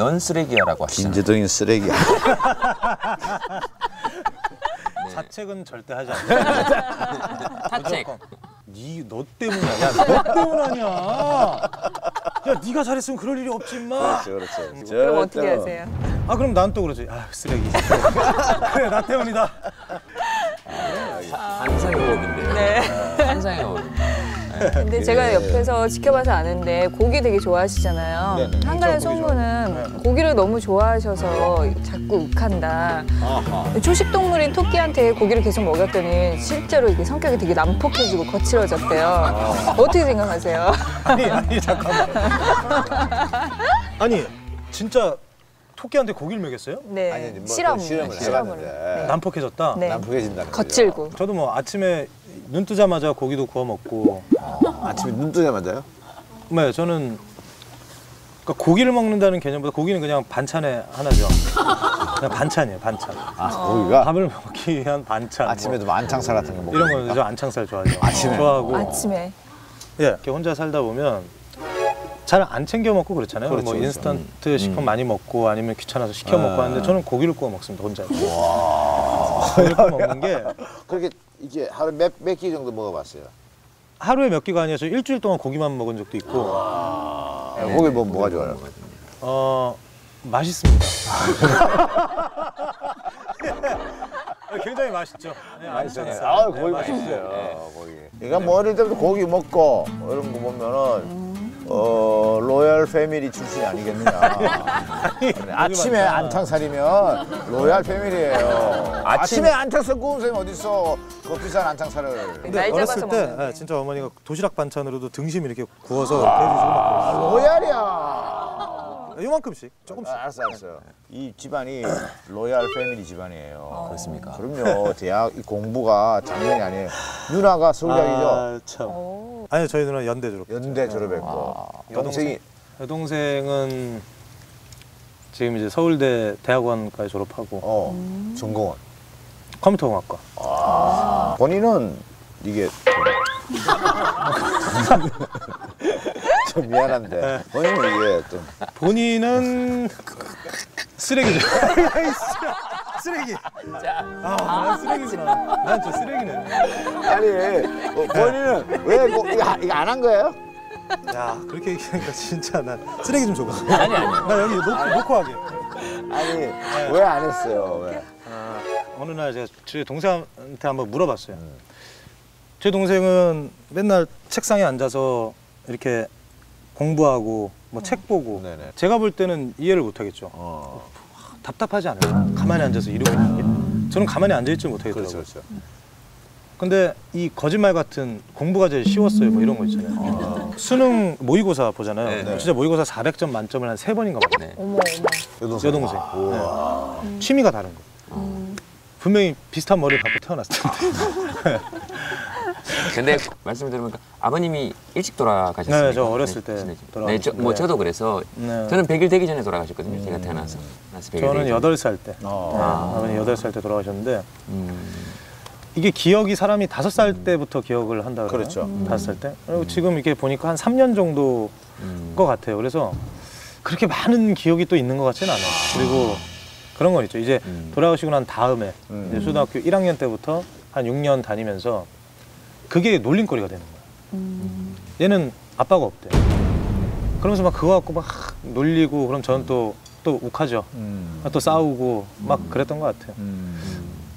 넌 쓰레기야라고 하시잖아요. 김재동이 쓰레기야. 사책은 절대 하지 않아요. 타책. 니너 때문이야. 야, 너 때문 아니야. 야, 네가 잘했으면 그럴 일이 없지 마. 그렇죠, 그렇죠. 그럼 어떻게 하세요? 아, 그럼 난 또 그러지. 아, 쓰레기. 그래, 나 때문이다. 환상의 호흡인데. 네. 환상의 호흡. 근데 제가 옆에서 지켜봐서 아는데 고기 되게 좋아하시잖아요. 네네. 한가의 저 고기 소문은 고기를 너무 좋아하셔서 자꾸 욱한다. 초식 동물인 토끼한테 고기를 계속 먹였더니 실제로 이게 성격이 되게 난폭해지고 거칠어졌대요. 어떻게 생각하세요? 아니, 아니, 잠깐만. 아니, 진짜 토끼한테 고기를 먹였어요? 네. 아니, 뭐 실험을 그 실험을 실험을. 해봤는데 난폭해졌다? 네. 난폭해진다는 거죠. 거칠고. 저도 뭐 아침에 눈 뜨자마자 고기도 구워 먹고 아침에 눈 뜨자마자요? 네, 저는 그러니까 고기를 먹는다는 개념보다 고기는 그냥 반찬의 하나죠. 그냥 반찬이에요, 반찬. 아, 고기가 밥을 먹기 위한 반찬. 아침에도 뭐 만창살 같은 거 먹고. 이런 거저 안창살 좋아하죠. 아침에? 좋아하고. 아침에. 예, 이렇게 혼자 살다 보면 잘 안 챙겨 먹고 그렇잖아요. 그렇죠, 뭐 그렇죠. 인스턴트 식품 많이 먹고 아니면 귀찮아서 시켜 아. 먹고 하는데 저는 고기를 구워 먹습니다, 혼자. 고기를 구워 먹는 게 그렇게 이게 하루 몇 몇 끼 정도 먹어봤어요. 하루에 몇 끼가 아니라 저 일주일 동안 고기만 먹은 적도 있고 고기 뭐 뭐가 좋아요? 어 맛있습니다. 굉장히 맛있죠. 네, 안창살. 아, 네, 고기 맛있어요. 맛있어요. 고기. 그러니까 뭐 어릴 때부터 고기 먹고 이런 거 보면은 어 royal family 출신이 아니겠느냐. 아침에. 안창살이면 royal family예요. 아침에 안창살 구운 셈 어디 있어? 그 비싼 안창살을. 근데 날 어렸을 때. 예, 진짜 어머니가 도시락 반찬으로도 등심 이렇게 구워서 이렇게 해주시고 막 아, royal이야. 요만큼씩 조금씩. 아, 알았어, 알았어요. 이 집안이 로얄 패밀리 집안이에요. 그렇습니까? 그럼요. 대학 이 공부가 장난이 아니에요. 누나가 서울대학이죠. 아, 참. 오. 아니요 저희 누나 연대 졸업. 연대 졸업했고 여동생. 여동생이 여동생은 지금 이제 서울대 대학원까지 졸업하고 어 전공원. 컴퓨터공학과. 본인은 이게 좀 미안한데 본인은 이게 좀 본인은 쓰레기죠. 쓰레기. 아, 난 쓰레기구나. 난저 쓰레기네. 아니 어, 본인은 왜 뭐, 이거, 이거 안 한 거예요? 야 그렇게 얘기하니까 진짜 난 쓰레기 좀 줘봐. 아니 아니. 나 여기 놓고, 놓고 하게. 아니 왜 안 했어요? 왜? 아, 어느 날 제가 제 동생한테 한번 물어봤어요. 제 동생은 맨날 책상에 앉아서 이렇게 공부하고 뭐책 보고 네네. 제가 볼 때는 이해를 못 하겠죠. 어 답답하지 않아요? 가만히 앉아서 이러고 있는 게? 저는 가만히 앉아 있지 못하겠더라고요. 그렇죠 그렇죠. 근데 이 거짓말 같은 공부가 제일 쉬웠어요. 뭐 이런 거 있잖아요. 수능 모의고사 보잖아요. 네, 네. 진짜 모의고사 400점 만점을 한 세 번인가. 네. 어머 어머. 여동생. 여동생. 우와. 네. 취미가 다른 거. 분명히 비슷한 머리를 갖고 태어났을 텐데. 근데 말씀을 들으니까 아버님이 일찍 돌아가셨어요. 네, 저 어렸을 때 네, 돌아가셨는데. 저, 뭐 저도 그래서 네. 저는 100일 되기 전에 돌아가셨거든요. 제가 태어나서. 나서 100일 저는 되기 전에. 여덟 살 때. 어. 아버님 여덟 살때 돌아가셨는데 음, 이게 기억이 사람이 다섯 살 때부터 기억을 한다 그래요. 그렇죠. 다섯 살 때. 그리고 지금 이렇게 보니까 한 3년 정도 음. 것 같아요. 그래서 그렇게 많은 기억이 또 있는 것 같지는 않아요. 그리고 그런 건 있죠. 이제 음. 돌아가시고 난 다음에 음. 이제 초등학교 1학년 때부터 한 6년 다니면서 그게 놀림거리가 되는 거예요. 음. 얘는 아빠가 없대. 그러면서 막 그거 갖고 막 놀리고 그럼 저는 또, 또 욱하죠. 음. 또 싸우고 막 그랬던 것 같아요. 음.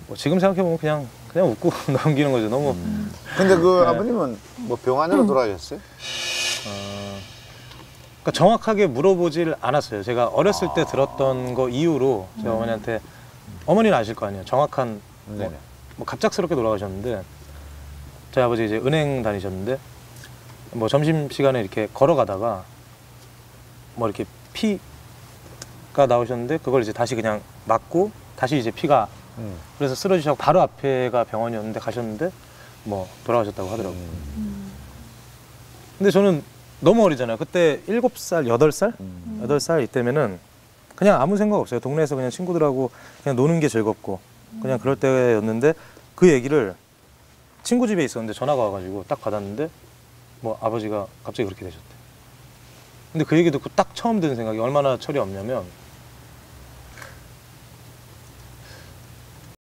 뭐 지금 생각해 보면 그냥, 그냥 웃고 넘기는 거죠. 너무. 음. 근데 그 네. 아버님은 뭐 병안으로 돌아가셨어요? 어, 그러니까 정확하게 물어보질 않았어요. 제가 어렸을 때 들었던 거 이후로 제가 어머니한테 어머니는 아실 거 아니에요. 정확한 뭐. 뭐 갑작스럽게 돌아가셨는데 저희 아버지 이제 은행 다니셨는데 뭐 점심 시간에 이렇게 걸어가다가 뭐 이렇게 피가 나오셨는데 그걸 이제 다시 그냥 맞고 다시 이제 피가 음. 그래서 쓰러지셔서 바로 앞에가 병원이었는데 가셨는데 뭐 돌아가셨다고 하더라고요. 음. 근데 저는 너무 어리잖아요. 그때 일곱 살 여덟 살 음. 여덟 살 이때면은 그냥 아무 생각 없어요. 동네에서 그냥 친구들하고 그냥 노는 게 즐겁고 그냥 그럴 때였는데 그 얘기를 친구 집에 있었는데 전화가 와가지고 딱 받았는데 뭐 아버지가 갑자기 그렇게 되셨대. 근데 그 얘기 듣고 딱 처음 드는 생각이 얼마나 철이 없냐면